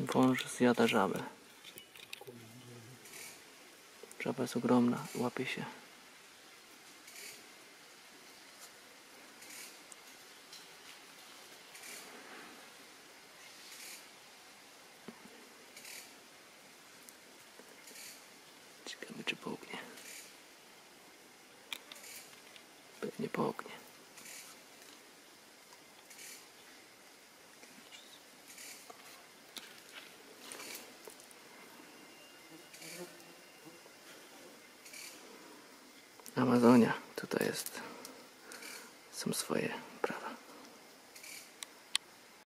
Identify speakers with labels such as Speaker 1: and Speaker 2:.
Speaker 1: Wąż zjada żabę. Żaba jest ogromna, łapie się. Ciekawe czy połknie. Pewnie połknie. Amazonia, tutaj jest, są swoje prawa.